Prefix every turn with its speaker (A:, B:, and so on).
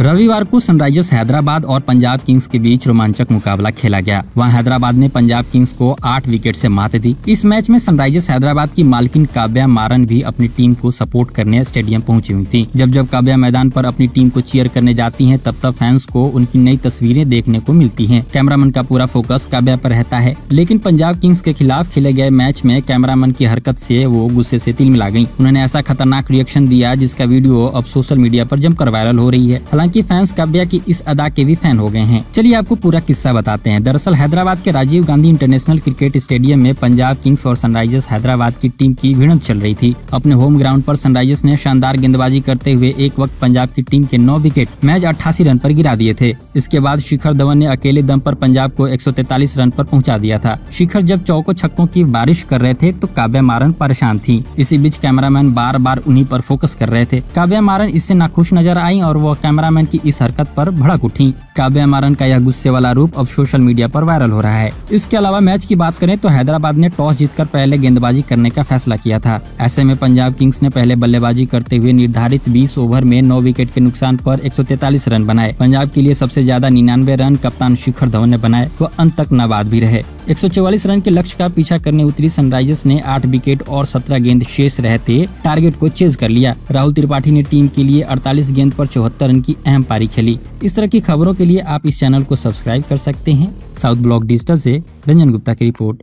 A: रविवार को सनराइजर्स हैदराबाद और पंजाब किंग्स के बीच रोमांचक मुकाबला खेला गया। वहाँ हैदराबाद ने पंजाब किंग्स को आठ विकेट से मात दी। इस मैच में सनराइजर्स हैदराबाद की मालकिन काव्या मारन भी अपनी टीम को सपोर्ट करने स्टेडियम पहुँची हुई थी। जब जब काव्या मैदान पर अपनी टीम को चीयर करने जाती हैं, तब तब फैंस को उनकी नई तस्वीरें देखने को मिलती है। कैमरामैन का पूरा फोकस काव्या पर रहता है, लेकिन पंजाब किंग्स के खिलाफ खेले गए मैच में कैमरामैन की हरकत से वो गुस्से से तिल मिला गई उन्होंने ऐसा खतरनाक रिएक्शन दिया जिसका वीडियो अब सोशल मीडिया पर जमकर वायरल हो रही है। हालाँकि फैंस काव्या की इस अदा के भी फ़ैन हो गए हैं। चलिए आपको पूरा किस्सा बताते हैं। दरअसल हैदराबाद के Rajiv Gandhi international cricket stadium में पंजाब किंग्स और सनराइजर्स हैदराबाद की टीम की भिड़ंत चल रही थी। अपने होम ग्राउंड पर सनराइजर्स ने शानदार गेंदबाजी करते हुए एक वक्त पंजाब की टीम के नौ विकेट मैच अट्ठासी रन पर गिरा दिए थे। इसके बाद शिखर धवन ने अकेले दम पर पंजाब को 143 रन पर पहुँचा दिया था। शिखर जब चौको छक्कों की बारिश कर रहे थे तो काव्या मारन परेशान थी। इसी बीच कैमरामैन बार बार उन्हीं पर फोकस कर रहे थे। काव्या मारन इससे नाखुश नज़र आई और वो कैमरामैन की इस हरकत पर भड़क उठी। काव्या मारन का यह गुस्से वाला रूप अब सोशल मीडिया पर वायरल हो रहा है। इसके अलावा मैच की बात करें तो हैदराबाद ने टॉस जीतकर पहले गेंदबाजी करने का फैसला किया था। ऐसे में पंजाब किंग्स ने पहले बल्लेबाजी करते हुए निर्धारित 20 ओवर में नौ विकेट के नुकसान पर 143 रन बनाए। पंजाब के लिए सबसे ज़्यादा निन्यानवे रन कप्तान शिखर धवन ने बनाए वो अंत तक नाबाद भी रहे। एक सौ चौवालीस रन के लक्ष्य का पीछा करने उतरी सनराइजर्स ने आठ विकेट और सत्रह गेंद शेष रहते टारगेट को चेज कर लिया। राहुल त्रिपाठी ने टीम के लिए अड़तालीस गेंद आरोप चौहत्तर रन की अहम पारी खेली। इस तरह की खबरों के लिए आप इस चैनल को सब्सक्राइब कर सकते हैं। साउथ ब्लॉक डिजिटल ऐसी रंजन गुप्ता की रिपोर्ट।